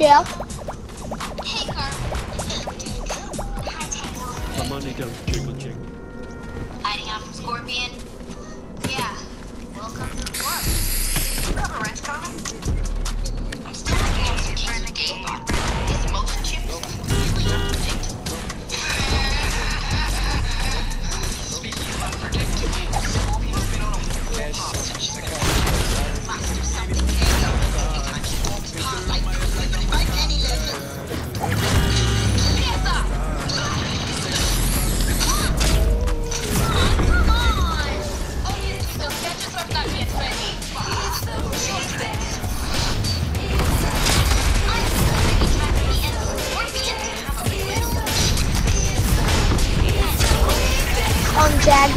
Yeah. Hey, Carl. Come on, don't jiggle jiggle. Hiding out from Scorpion.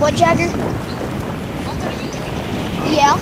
What, Jagger? Yeah.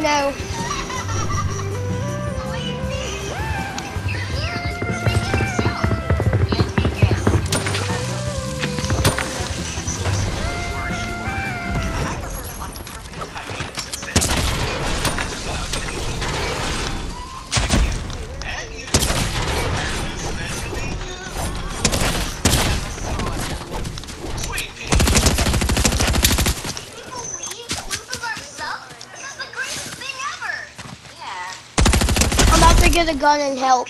No. get a gun and help.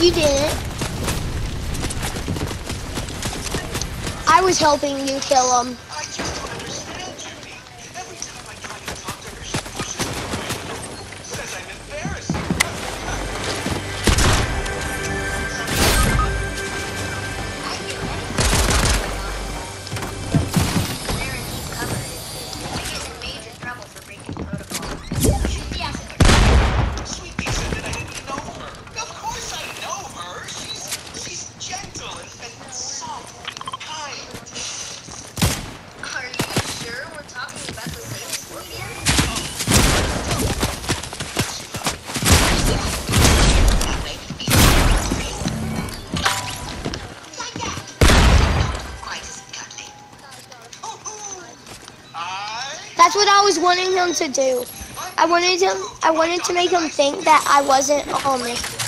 You did it. I was helping you kill him. what I was wanting him to do. I wanted him. I wanted to make him think that I wasn't a homie.